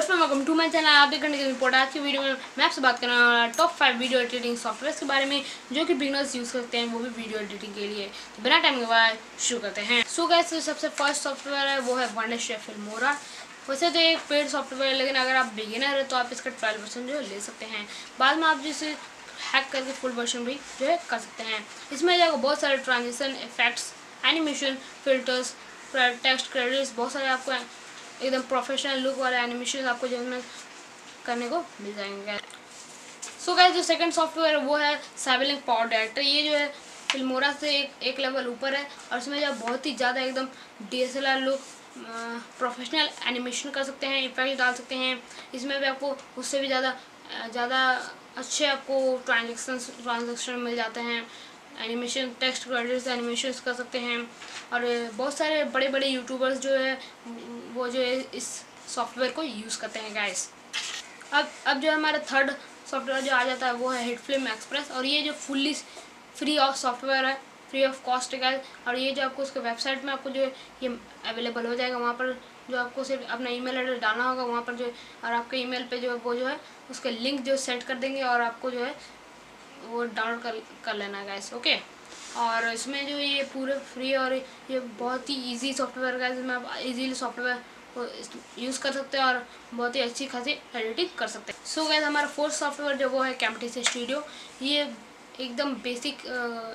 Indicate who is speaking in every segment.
Speaker 1: Welcome to my channel आप देख रहे हैं रिपोर्ट आज की वीडियो में मैं आपसे बात करने वाला top five video editing software के बारे में, जो कि बिगनर्स यूज़ करते हैं, वो भी वीडियो एडिटिंग के लिए। तो बिना टाइम के बाद शुरू करते हैं। सो गैस सबसे फ़र्स्ट सॉफ्टवेयर है, वो है वन फिल्मोरा वैसे तो एक पेड सॉफ्टवेयर है, लेकिन अगर आप बिगिनर है तो आप इसका ट्वेल्व परसेंट जो है ले सकते हैं। बाद में आप जिसे हैक करके फुल वर्जन भी जो है कर सकते हैं। इसमें जो बहुत सारे transaction effects animation filters text credits बहुत सारे आपको एकदम प्रोफेशनल लुक वाले एनिमेशन आपको जो है करने को मिल जाएँगे। सो गैस जो सेकंड सॉफ्टवेयर वो है साइबलिंग पावर डायरेक्टर ये जो है फिल्मोरा से एक एक लेवल ऊपर है और इसमें जो बहुत ही ज़्यादा एकदम डीएसएलआर लुक प्रोफेशनल एनिमेशन कर सकते हैं इफ़ेक्ट डाल सकते हैं। इसमें भी आपको, उससे भी ज़्यादा ज़्यादा अच्छे आपको ट्रांजेक्शन ट्रांजेक्शन मिल जाते हैं। एनिमेशन टेक्स्ट क्रेडिट्स एनिमेशन कर सकते हैं। और बहुत सारे बड़े बड़े यूट्यूबर्स जो है, वो जो है इस सॉफ्टवेयर को यूज़ करते हैं गाइस अब अब जो हमारा थर्ड सॉफ्टवेयर जो आ जाता है, वो है हिट फ़िल्म एक्सप्रेस और ये जो फुल्ली फ्री ऑफ़ सॉफ्टवेयर है फ्री ऑफ़ कॉस्ट है और ये जो आपको उसके वेबसाइट में आपको जो ये अवेलेबल हो जाएगा, वहाँ पर जो आपको सिर्फ़ अपना ईमेल एड्रेस डालना होगा, वहाँ पर जो, और आपके ईमेल पे जो है वो जो है, उसके लिंक जो सेंड कर देंगे, और आपको जो है वो डाउनलोड कर कर लेना गैस ओके और इसमें जो ये पूरे फ्री और ये बहुत ही इजी सॉफ्टवेयर का जिसमें आप इजीली सॉफ्टवेयर को यूज़ कर सकते हैं और बहुत ही अच्छी खासी एडिटिंग कर सकते हैं। सो गैस हमारा फोर्थ सॉफ्टवेयर जो वो है कैमटी से स्टूडियो ये एकदम बेसिक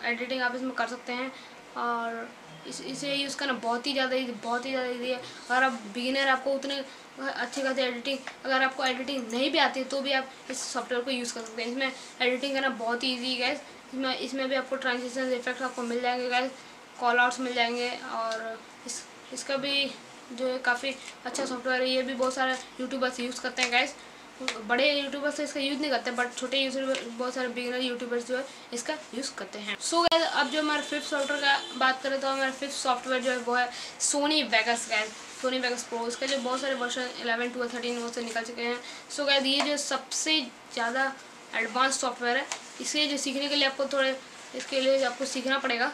Speaker 1: एडिटिंग आप इसमें कर सकते हैं। और इस, इसे यूज़ करना बहुत ही ज़्यादा बहुत ही ज़्यादा ईजी है। अगर आप बिगिनर आपको उतने अच्छे खासी एडिटिंग अगर आपको एडिटिंग नहीं भी आती है तो भी आप इस सॉफ्टवेयर को यूज़ कर सकते हैं। इसमें एडिटिंग करना बहुत ही ईजी है इसमें इसमें भी आपको ट्रांजेक्शन इफ़ेक्ट आपको मिल जाएँगे गैस कॉल आउट्स मिल जाएँगे और इस, इसका भी जो है काफ़ी अच्छा सॉफ्टवेयर है। ये भी बहुत सारे यूट्यूबर्स यूज़ करते हैं गैस बड़े यूट्यूबर्स इसका यूज़ नहीं करते बट छोटे यूट्यूबर बहुत सारे बिगनर यूट्यूबर्स जो है इसका यूज़ करते हैं। सो so, अब जो हमारे फिफ्थ सॉफ्टवेयर का बात करें तो हमारा फिफ्थ सॉफ्टवेयर जो है वो है Sony Vegas guys Sony Vegas Pro इसका जो बहुत सारे वर्षन एलेवन ट्वेल्व थर्टीन वो से निकल चुके हैं। सो so, गैस ये जो सबसे ज़्यादा एडवांस सॉफ्टवेयर है इसे जो सीखने के लिए आपको थोड़े इसके लिए आपको सीखना पड़ेगा।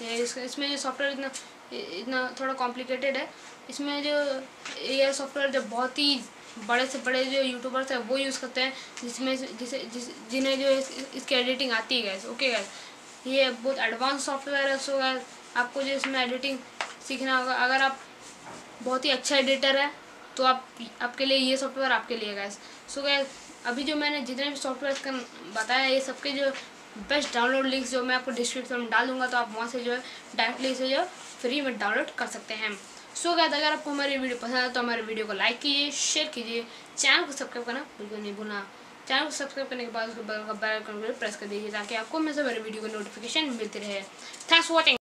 Speaker 1: इसमें जो सॉफ्टवेयर इतना इतना थोड़ा कॉम्प्लिकेटेड है। इसमें जो ये सॉफ्टवेयर जो बहुत ही बड़े से बड़े जो यूट्यूबर्स हैं, वो यूज़ करते हैं, जिसमें जिसे जिस जिन्हें जो इसकी एडिटिंग आती है गैस ओके गैस ये बहुत एडवांस सॉफ्टवेयर है सो गैस आपको जो इसमें एडिटिंग सीखना होगा। अगर आप बहुत ही अच्छा एडिटर है तो आप आपके लिए ये सॉफ्टवेयर आपके लिए गैस सो गैस अभी जो मैंने जितने भी सॉफ्टवेयर का बताया, ये सबके जो बेस्ट डाउनलोड लिंक्स जो मैं आपको डिस्क्रिप्शन में डाल दूँगा तो आप वहाँ से जो है डायरेक्टली इसे जो फ्री में डाउनलोड कर सकते हैं। सो गैस अगर आपको हमारी वीडियो पसंद आए तो हमारे वीडियो को लाइक कीजिए शेयर कीजिए चैनल को सब्सक्राइब करना बिल्कुल नहीं भूलना। चैनल को सब्सक्राइब करने के बाद उसके बेल आइकन प्रेस कर दीजिए ताकि आपको हमेशा मेरे वीडियो को नोटिफिकेशन मिलती रहे। Thanks for watching